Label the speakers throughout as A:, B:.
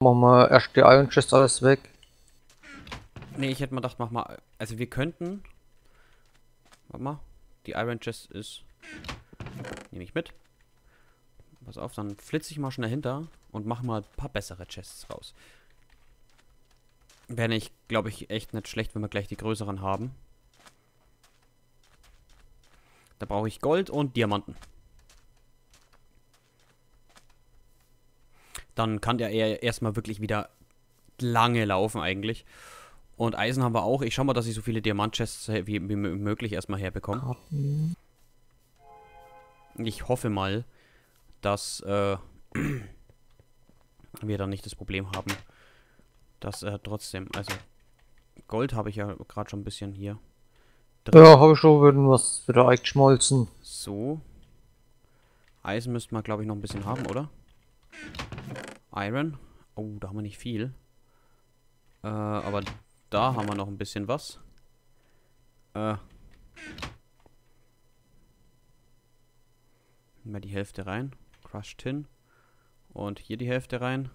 A: Machen wir erst die Iron Chest alles weg.
B: Nee, ich hätte mal gedacht, mach mal. Also wir könnten. Warte mal. Die Iron Chest ist. Nehme ich mit. Pass auf, dann flitze ich mal schnell hinter und mache mal ein paar bessere Chests raus. Wäre nicht, glaube ich, echt nicht schlecht, wenn wir gleich die größeren haben. Da brauche ich Gold und Diamanten. Dann kann der eher erstmal wirklich wieder lange laufen eigentlich. Und Eisen haben wir auch. Ich schaue mal, dass ich so viele Diamant-Chests wie, wie möglich erstmal herbekomme. Ich hoffe mal, dass äh, wir dann nicht das Problem haben, dass äh, trotzdem, also Gold habe ich ja gerade schon ein bisschen hier.
A: Drin. Ja, habe ich schon was wieder eingeschmolzen.
B: So. Eisen müsste man, glaube ich, noch ein bisschen haben, oder? Iron. Oh, da haben wir nicht viel. Äh, aber da haben wir noch ein bisschen was. Äh. Mal die Hälfte rein. Crushed Tin. Und hier die Hälfte rein.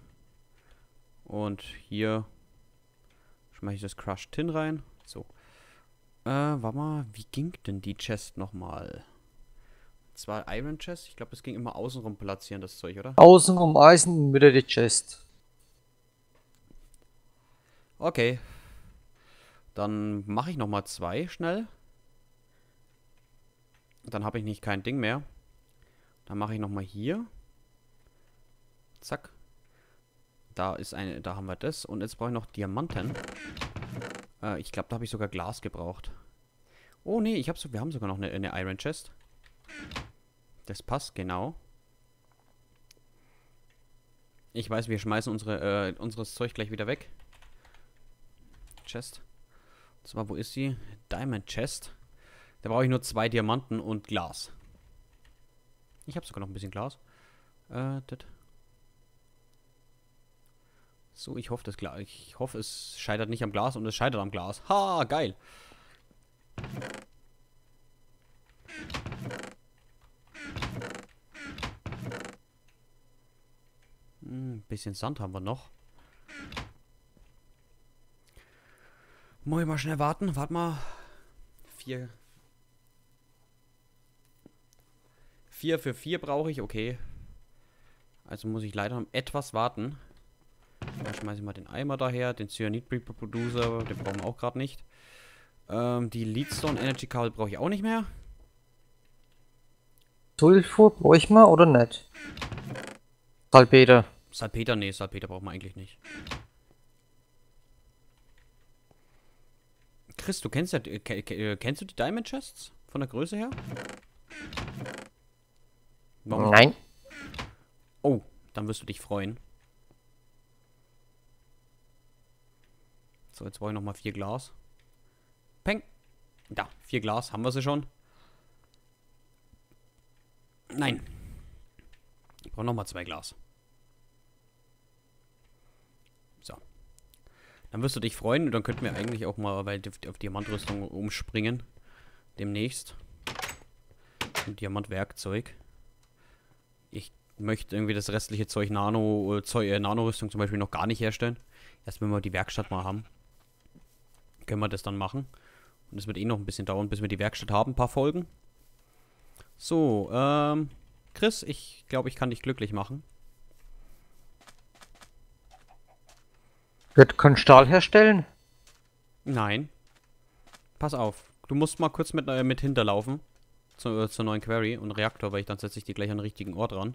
B: Und hier schmeiße ich das Crushed Tin rein. So. Äh, warte mal, wie ging denn die Chest nochmal? Zwar Iron Chest, ich glaube, es ging immer außenrum platzieren, das Zeug, oder?
A: Außenrum Eisen wieder die Chest.
B: Okay. Dann mache ich nochmal zwei schnell. Dann habe ich nicht kein Ding mehr. Dann mache ich nochmal hier. Zack. Da ist eine, da haben wir das. Und jetzt brauche ich noch Diamanten. Äh, ich glaube, da habe ich sogar Glas gebraucht. Oh nee, ich hab so, wir haben sogar noch eine, eine Iron Chest. Das passt, genau. Ich weiß, wir schmeißen unsere, äh, unseres Zeug gleich wieder weg. Chest. Und zwar, wo ist sie? Diamond Chest. Da brauche ich nur zwei Diamanten und Glas. Ich habe sogar noch ein bisschen Glas. Äh, das. So, ich hoffe, das. Ich hoffe, es scheitert nicht am Glas und es scheitert am Glas. Ha, geil. Hm, bisschen Sand haben wir noch. Muss ich mal schnell warten. Warte mal. Vier. Vier für vier brauche ich. Okay. Also muss ich leider etwas warten. Dann schmeiße ich mal den Eimer daher. Den Cyanid Producer, den brauchen wir auch gerade nicht. Ähm, die Leadstone Energy Kabel brauche ich auch nicht mehr.
A: Sulfur brauche ich mal oder nicht? Salpeter.
B: Salpeter, nee, Salpeter braucht man eigentlich nicht. Chris, du kennst ja, äh, kennst du die Diamond Chests? Von der Größe her?
A: Warum? Nein.
B: Oh, dann wirst du dich freuen. So, jetzt brauche ich nochmal vier Glas. Peng. Da, vier Glas. Haben wir sie schon? Nein. Ich brauche nochmal zwei Glas. So. Dann wirst du dich freuen. Und dann könnten wir eigentlich auch mal auf Diamantrüstung umspringen. Demnächst. Und Diamantwerkzeug. Ich möchte irgendwie das restliche Zeug Nano, äh, Zeug, äh, Nanorüstung zum Beispiel noch gar nicht herstellen. Erst wenn wir die Werkstatt mal haben. Können wir das dann machen. Und es wird eh noch ein bisschen dauern, bis wir die Werkstatt haben. Ein paar Folgen. So, ähm, Chris, ich glaube, ich kann dich glücklich machen.
A: Wird kein Stahl herstellen?
B: Nein. Pass auf. Du musst mal kurz mit, äh, mit hinterlaufen. Zu, äh, zur neuen Query und Reaktor, weil ich dann setze ich die gleich an den richtigen Ort ran.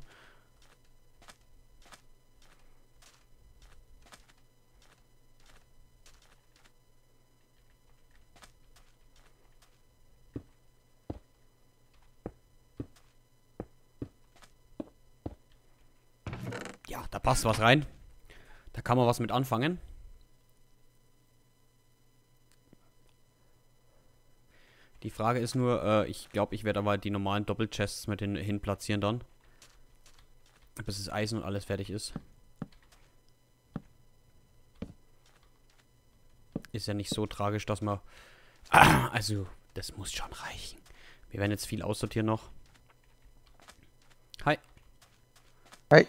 B: Da passt was rein. Da kann man was mit anfangen. Die Frage ist nur, äh, ich glaube, ich werde aber die normalen Doppelchests mit hin, hin platzieren dann. Bis das Eisen und alles fertig ist. Ist ja nicht so tragisch, dass man... Also, das muss schon reichen. Wir werden jetzt viel aussortieren noch. Hi.
A: Hi.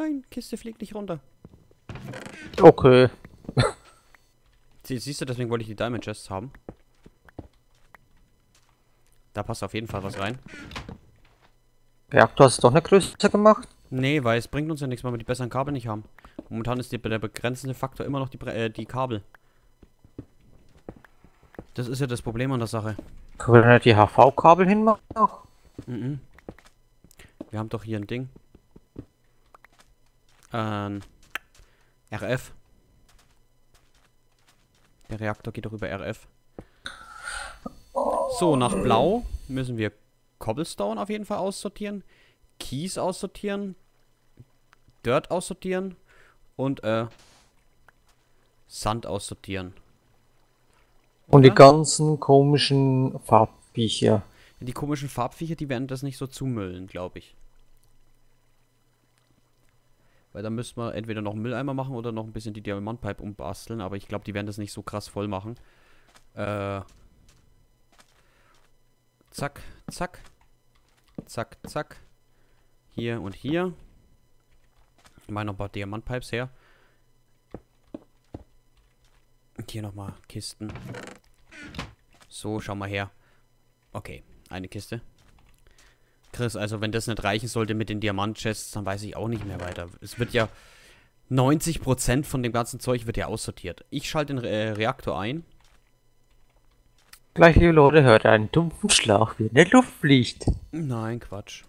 B: Nein, Kiste fliegt nicht runter.
A: Okay.
B: Sie, siehst du, deswegen wollte ich die Diamond Chests haben. Da passt auf jeden Fall was rein.
A: Ja, du hast doch nicht größer gemacht.
B: Nee, weil es bringt uns ja nichts, weil wir die besseren Kabel nicht haben. Momentan ist die, der begrenzende Faktor immer noch die, äh, die Kabel. Das ist ja das Problem an der Sache.
A: Können wir nicht die HV-Kabel hinmachen?
B: Mhm. Wir haben doch hier ein Ding. Ähm. RF. Der Reaktor geht doch über RF. So, nach Blau müssen wir Cobblestone auf jeden Fall aussortieren. Kies aussortieren. Dirt aussortieren. Und, äh. Sand aussortieren.
A: Und die ganzen komischen Farbviecher.
B: Die komischen Farbviecher, die werden das nicht so zumüllen, glaube ich. Weil da müssten wir entweder noch einen Mülleimer machen oder noch ein bisschen die Diamantpipe umbasteln, aber ich glaube, die werden das nicht so krass voll machen. Äh. Zack, zack. Zack, zack. Hier und hier. Ich meine noch ein paar Diamantpipes her. Und hier nochmal Kisten. So, schau mal her. Okay, eine Kiste. Chris, also wenn das nicht reichen sollte mit den Diamant-Chests, dann weiß ich auch nicht mehr weiter. Es wird ja 90% von dem ganzen Zeug wird ja aussortiert. Ich schalte den äh, Reaktor ein.
A: Gleich, liebe Leute, hört einen dumpfen Schlag, wie in der Luft fliegt.
B: Nein, Quatsch.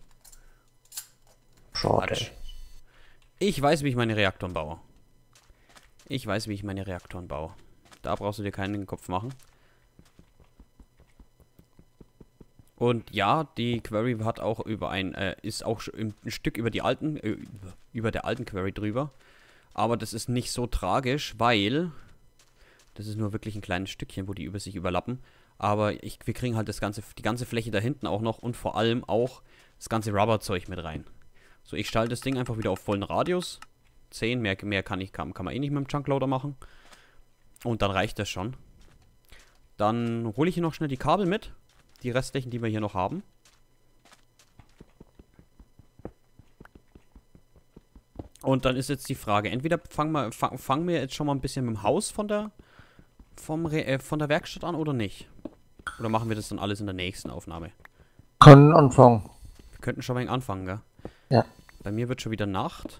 A: Schade.
B: Quatsch. Ich weiß, wie ich meine Reaktoren baue. Ich weiß, wie ich meine Reaktoren baue. Da brauchst du dir keinen Kopf machen. Und ja, die Query hat auch über ein, äh, ist auch ein Stück über die alten, äh, über der alten Query drüber. Aber das ist nicht so tragisch, weil das ist nur wirklich ein kleines Stückchen, wo die über sich überlappen. Aber ich, wir kriegen halt das ganze, die ganze Fläche da hinten auch noch und vor allem auch das ganze Rubberzeug mit rein. So, ich schalte das Ding einfach wieder auf vollen Radius. 10, mehr, mehr kann, ich, kann, kann man eh nicht mit dem Chunkloader machen. Und dann reicht das schon. Dann hole ich hier noch schnell die Kabel mit. Die restlichen, die wir hier noch haben. Und dann ist jetzt die Frage, entweder fangen wir, fang, fangen wir jetzt schon mal ein bisschen mit dem Haus von der, vom Re äh, von der Werkstatt an oder nicht? Oder machen wir das dann alles in der nächsten Aufnahme?
A: Können anfangen.
B: Wir könnten schon mal anfangen, gell?
A: Ja.
B: Bei mir wird schon wieder Nacht.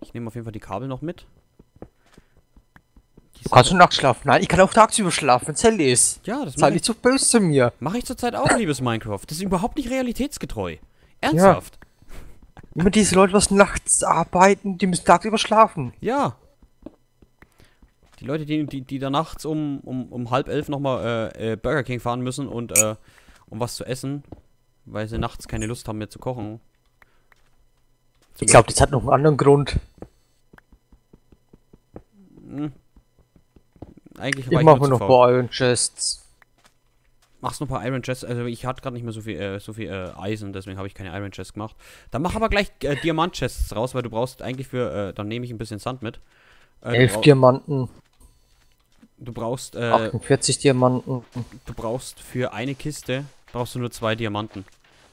B: Ich nehme auf jeden Fall die Kabel noch mit.
A: Kannst du nachts schlafen? Nein, ich kann auch tagsüber schlafen, wenn ist.
B: Ja, das
A: Sei nicht
B: ich,
A: so böse zu mir.
B: mach ich zurzeit auch, liebes Minecraft. Das ist überhaupt nicht realitätsgetreu. Ernsthaft?
A: Immer diese Leute, was nachts arbeiten, die müssen tagsüber schlafen.
B: Ja. Die Leute, die, die, die da nachts um, um, um halb elf nochmal äh, äh, Burger King fahren müssen und äh, um was zu essen, weil sie nachts keine Lust haben mehr zu kochen.
A: Ich glaube, das hat noch einen anderen Grund.
B: Eigentlich
A: Ich mache
B: nur
A: noch ein paar Iron Chests.
B: Machst noch ein paar Iron Chests. Also ich hatte gerade nicht mehr so viel, äh, so viel äh, Eisen, deswegen habe ich keine Iron Chests gemacht. Dann mach aber gleich äh, Diamant Chests raus, weil du brauchst eigentlich für, äh, dann nehme ich ein bisschen Sand mit. Äh,
A: Elf
B: du,
A: Diamanten,
B: du brauchst, äh,
A: 48 Diamanten.
B: du brauchst für eine Kiste brauchst du nur zwei Diamanten.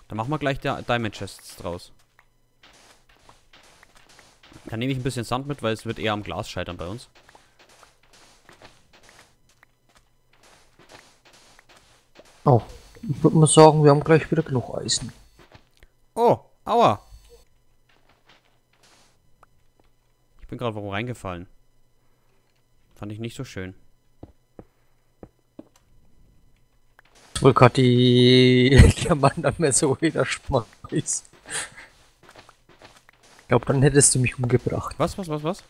B: Dann machen wir gleich Di Diamond Chests draus. Dann nehme ich ein bisschen Sand mit, weil es wird eher am Glas scheitern bei uns.
A: Oh, ich würde mal sagen, wir haben gleich wieder genug Eisen.
B: Oh, aua. Ich bin gerade warum reingefallen. Fand ich nicht so schön.
A: Ich wollte gerade die Diamanten an mir so wieder schmeißen. Ich glaube, dann hättest du mich umgebracht.
B: Was, was, was, was?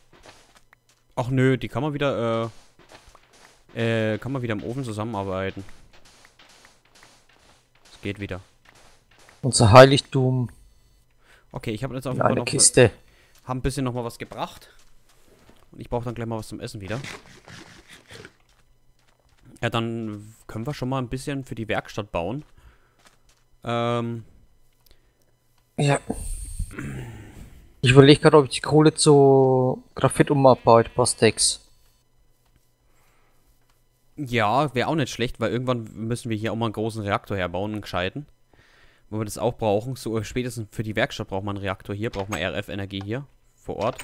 B: Ach nö, die kann man wieder, äh, äh, kann man wieder im Ofen zusammenarbeiten. Geht wieder.
A: Unser Heiligtum
B: Okay, ich habe jetzt auf
A: in
B: jeden Fall noch,
A: Kiste.
B: hab ein bisschen noch mal was gebracht. Und ich brauche dann gleich mal was zum Essen wieder. Ja, dann können wir schon mal ein bisschen für die Werkstatt bauen. Ähm,
A: Ja. Ich überlege gerade, ob ich die Kohle zu Graphit umarbeite, paar Stacks.
B: Ja, wäre auch nicht schlecht, weil irgendwann müssen wir hier auch mal einen großen Reaktor herbauen, einen gescheiten. wo wir das auch brauchen. So äh, spätestens für die Werkstatt braucht man einen Reaktor hier, braucht man RF-Energie hier vor Ort.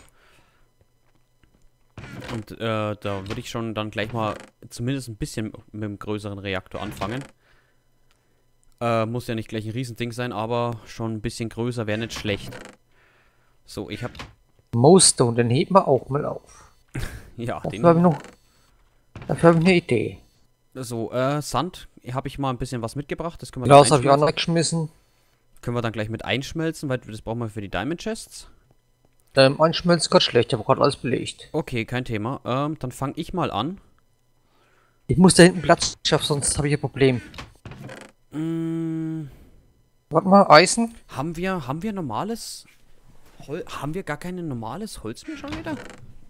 B: Und äh, da würde ich schon dann gleich mal zumindest ein bisschen mit einem größeren Reaktor anfangen. Äh, muss ja nicht gleich ein Riesending sein, aber schon ein bisschen größer wäre nicht schlecht. So, ich habe
A: Mostone, den heben wir auch mal auf.
B: ja
A: Dafür
B: den
A: habe ich noch. Dafür habe ich eine Idee.
B: so äh, Sand habe ich mal ein bisschen was mitgebracht. Das können wir
A: Glas
B: dann
A: habe ich auch noch geschmissen.
B: Können wir dann gleich mit einschmelzen, weil das brauchen wir für die Diamond Chests.
A: Ähm, einschmelzen gerade schlecht, ich habe gerade alles belegt.
B: Okay, kein Thema. Ähm, dann fange ich mal an.
A: Ich muss da hinten Platz schaffen, sonst habe ich ein Problem.
B: Mm,
A: Warte mal, Eisen?
B: haben wir, haben wir normales Hol haben wir gar kein normales Holz mehr schon wieder?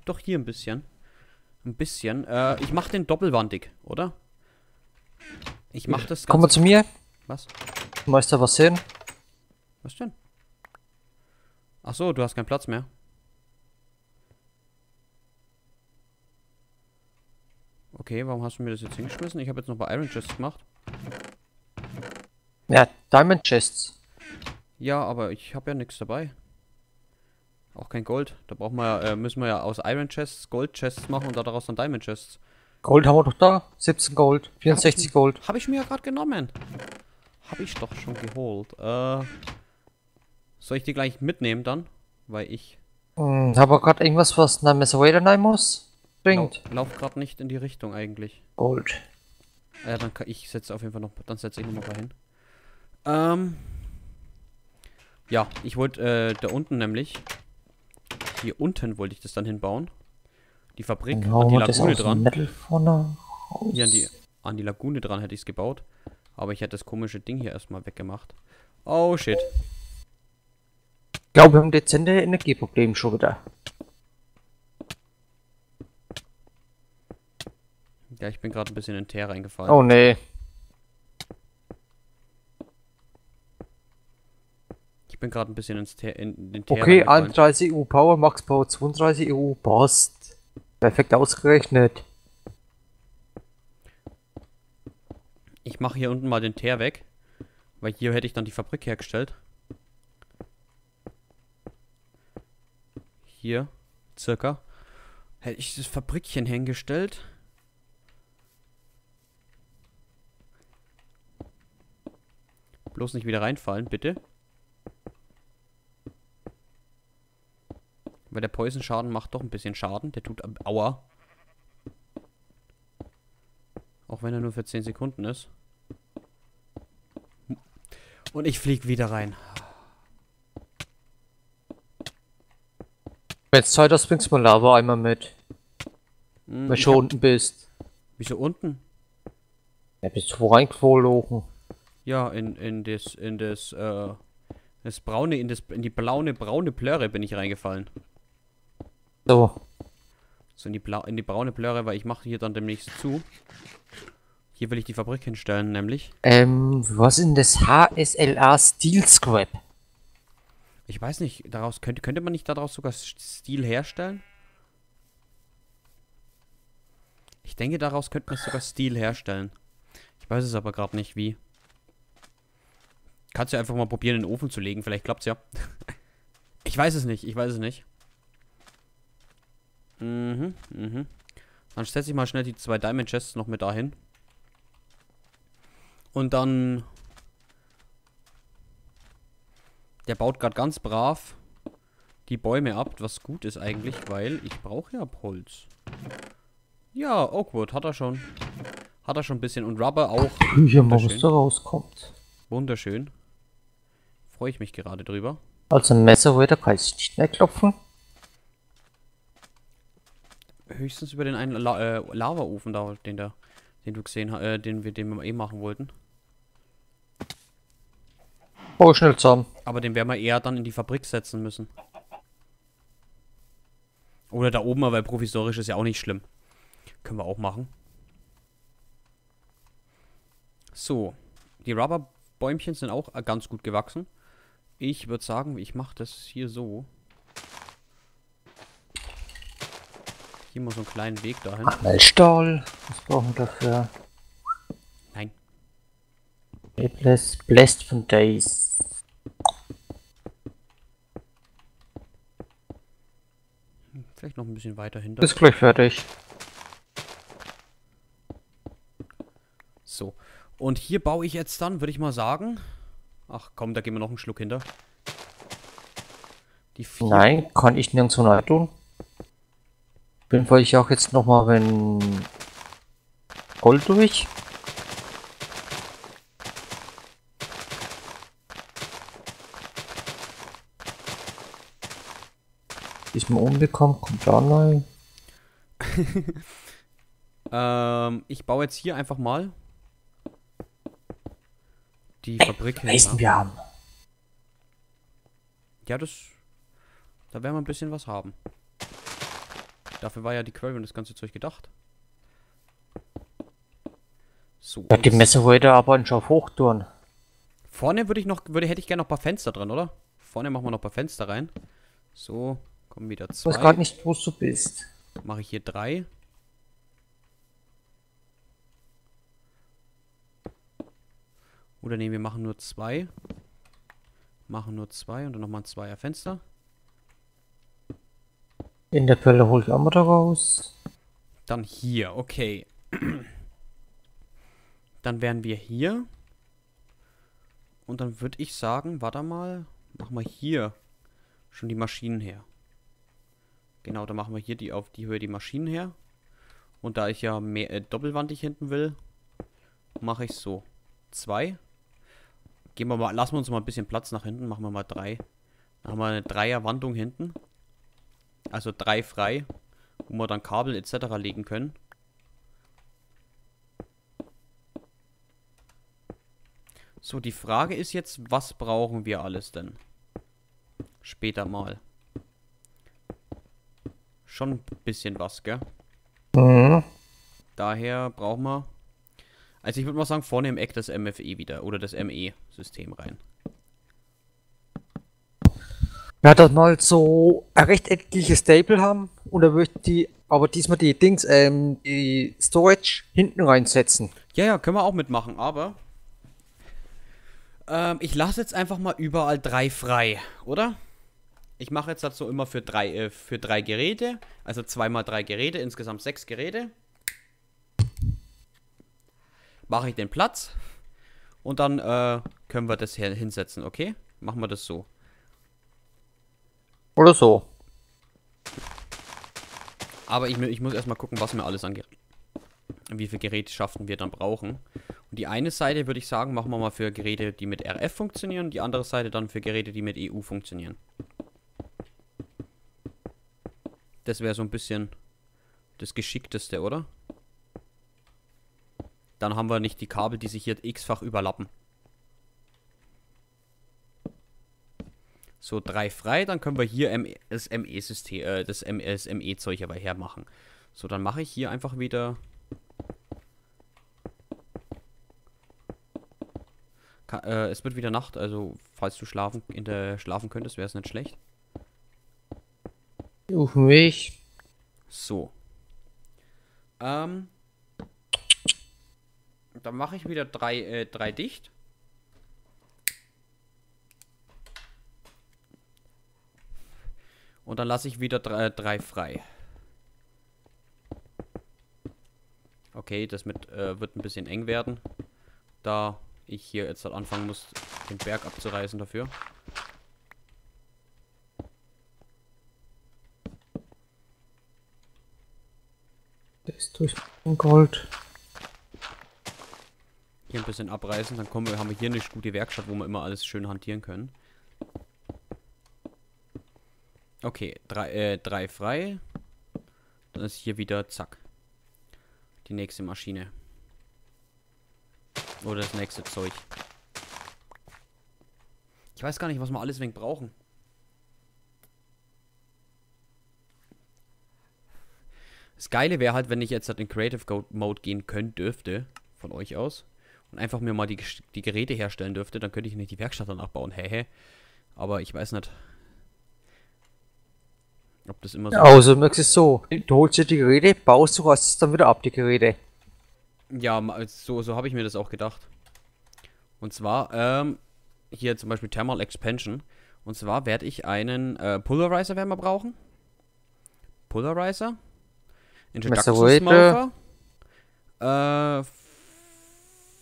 B: Doch hier ein bisschen. Ein bisschen. Äh, ich mache den doppelwandig, oder? Ich mache das
A: Komm mal zu mir.
B: Was?
A: Du weißt da was sehen?
B: Was denn? Ach so, du hast keinen Platz mehr. Okay, warum hast du mir das jetzt hingeschmissen? Ich habe jetzt noch bei Iron Chest gemacht.
A: Ja, Diamond Chests.
B: Ja, aber ich habe ja nichts dabei. Auch kein Gold. Da brauchen wir, ja, äh, müssen wir ja aus Iron Chests Gold Chests machen und daraus dann Diamond Chests.
A: Gold haben wir doch da. 17 Gold. 64 Gold.
B: Habe ich mir ja gerade genommen. Habe ich doch schon geholt. Äh, soll ich die gleich mitnehmen dann? Weil ich
A: Hm, haben wir gerade irgendwas, was nach Messerwader rein muss?
B: lau
A: Bringt.
B: lauf gerade nicht in die Richtung eigentlich.
A: Gold.
B: Ja, dann kann ich setze auf jeden Fall noch, dann setze ich noch mal dahin. Ähm, ja, ich wollte äh, da unten nämlich, hier unten wollte ich das dann hinbauen. Die Fabrik
A: Dann
B: an die Lagune dran. Hier an die, an die Lagune dran hätte ich es gebaut. Aber ich hätte das komische Ding hier erstmal weggemacht. Oh shit.
A: Ich glaube, wir haben dezente Energieprobleme schon wieder.
B: Ja, ich bin gerade ein bisschen in Teer reingefallen.
A: Oh nee.
B: Bin gerade ein bisschen ins Teer, in, den Teer
A: Okay,
B: reingefallen.
A: 31 EU Power, Max Power 32 EU, passt. Perfekt ausgerechnet.
B: Ich mache hier unten mal den Teer weg. Weil hier hätte ich dann die Fabrik hergestellt. Hier, circa. Hätte ich das Fabrikchen hingestellt. Bloß nicht wieder reinfallen, bitte. Weil der Poison-Schaden macht doch ein bisschen Schaden. Der tut Aua. Auch wenn er nur für 10 Sekunden ist. Und ich flieg wieder rein.
A: Wenn jetzt Zeit hast, bringst du mal Lava einmal mit.
B: Hm,
A: Wenn schon
B: hab-
A: unten bist.
B: Wieso unten?
A: Ja, bist du wo reingeflogen?
B: Ja, in, in das, in das, äh, das braune, in das, in die blaue, braune Plörre bin ich reingefallen.
A: So.
B: So in die, blau, in die braune Plörre, weil ich mache hier dann demnächst zu. Hier will ich die Fabrik hinstellen, nämlich.
A: Ähm, was ist denn das HSLA Steel Scrap?
B: Ich weiß nicht, daraus könnte, könnte man nicht daraus sogar Stil herstellen? Ich denke, daraus könnte man sogar Stil herstellen. Ich weiß es aber gerade nicht, wie. Kannst du einfach mal probieren, in den Ofen zu legen, vielleicht klappt's ja. ich weiß es nicht, ich weiß es nicht. Mhm, mhm. Dann setze ich mal schnell die zwei Diamond Chests noch mit dahin. Und dann der baut gerade ganz brav die Bäume ab, was gut ist eigentlich, weil ich brauche ja Holz. Ja, Oakwood hat er schon. Hat er schon ein bisschen. Und Rubber auch.
A: Hier mal, was
B: Wunderschön.
A: da rauskommt.
B: Wunderschön. Freue ich mich gerade drüber.
A: Also ein Messer weiter kann ich nicht mehr klopfen.
B: Höchstens über den einen La äh, Lavaofen da, den da, den du gesehen hast, äh, den wir, den wir eh machen wollten.
A: Oh, schnell zusammen.
B: Aber den werden wir eher dann in die Fabrik setzen müssen. Oder da oben, aber provisorisch ist ja auch nicht schlimm. Können wir auch machen. So. Die Rubberbäumchen sind auch äh, ganz gut gewachsen. Ich würde sagen, ich mache das hier so. Hier mal so einen kleinen Weg dahin.
A: Stahl. Was brauchen wir dafür?
B: Nein.
A: Blessed, blessed von Days.
B: Vielleicht noch ein bisschen weiter hinter.
A: Ist gleich fertig.
B: So. Und hier baue ich jetzt dann, würde ich mal sagen. Ach komm, da gehen wir noch einen Schluck hinter.
A: Die. Nein, kann ich nirgendwo nahe tun. Bin weil ich auch jetzt noch mal wenn Gold durch. Diesmal umbekommen, kommt da rein.
B: ähm, ich baue jetzt hier einfach mal die Fabrik
A: hin. wir haben.
B: Ja, das. Da werden wir ein bisschen was haben. Dafür war ja die Quelle und das ganze Zeug gedacht.
A: So. Ja, die Messe wollte aber einen Schauf hoch tun.
B: Vorne würde ich noch, würde, hätte ich gerne noch ein paar Fenster dran, oder? Vorne machen wir noch ein paar Fenster rein. So, kommen wieder zwei.
A: Ich weiß gerade nicht, wo du bist.
B: Mache ich hier drei. Oder ne, wir machen nur zwei. Machen nur zwei und dann nochmal ein zweier Fenster.
A: In der Pelle hole ich auch mal raus.
B: Dann hier, okay. Dann wären wir hier. Und dann würde ich sagen, warte mal, machen wir hier schon die Maschinen her. Genau, dann machen wir hier die auf die Höhe die Maschinen her. Und da ich ja mehr äh, doppelwandig hinten will, mache ich so. Zwei. Gehen wir mal, lassen wir uns mal ein bisschen Platz nach hinten, machen wir mal drei. Dann haben wir eine Dreierwandung hinten. Also drei frei, wo wir dann Kabel etc. legen können. So, die Frage ist jetzt, was brauchen wir alles denn? Später mal. Schon ein bisschen was, gell? Mhm. Daher brauchen wir also ich würde mal sagen, vorne im Eck das MFE wieder. Oder das ME-System rein.
A: Ja, dass mal so ein rechteckiges Stable haben und dann würde die aber diesmal die Dings, ähm, die Storage hinten reinsetzen.
B: Ja, ja, können wir auch mitmachen, aber ähm, ich lasse jetzt einfach mal überall drei frei, oder? Ich mache jetzt dazu immer für drei, äh, für drei Geräte, also zweimal drei Geräte, insgesamt sechs Geräte mache ich den Platz und dann äh, können wir das hier hinsetzen, okay? Machen wir das so.
A: Oder so.
B: Aber ich, ich muss erstmal gucken, was wir alles an wie viele Gerätschaften wir dann brauchen. Und die eine Seite würde ich sagen, machen wir mal für Geräte, die mit RF funktionieren, die andere Seite dann für Geräte, die mit EU funktionieren. Das wäre so ein bisschen das Geschickteste, oder? Dann haben wir nicht die Kabel, die sich hier x-fach überlappen. So, drei frei, dann können wir hier ME, das ME-System, äh, das ME-Zeug aber hermachen. So, dann mache ich hier einfach wieder... Ka äh, es wird wieder Nacht, also falls du schlafen, in der, schlafen könntest, wäre es nicht schlecht.
A: Auf mich.
B: So. Ähm, dann mache ich wieder drei, äh, drei dicht. Und dann lasse ich wieder drei, drei frei. Okay, das mit, äh, wird ein bisschen eng werden. Da ich hier jetzt halt anfangen muss, den Berg abzureißen dafür.
A: Der ist durch Gold.
B: Hier ein bisschen abreißen, dann kommen wir, haben wir hier eine gute Werkstatt, wo wir immer alles schön hantieren können. Okay, drei, äh, drei frei. Dann ist hier wieder, zack. Die nächste Maschine. Oder das nächste Zeug. Ich weiß gar nicht, was wir alles wegen brauchen. Das Geile wäre halt, wenn ich jetzt halt in Creative Mode gehen könnte, dürfte, von euch aus und einfach mir mal die, die Geräte herstellen dürfte, dann könnte ich nicht die Werkstatt danach bauen. Hä, hä. Aber ich weiß nicht. Ob das immer so
A: Also, du es so, du holst dir die Geräte, baust du, hast es dann wieder ab, die Geräte.
B: Ja, also so, so habe ich mir das auch gedacht. Und zwar, ähm, hier zum Beispiel Thermal Expansion. Und zwar werde ich einen äh, Polarizer werden wir brauchen. Polarizer. Introduction Smoker. Äh,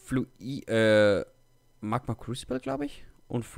B: Flui äh, Magma Crucible, glaube ich. Und Flu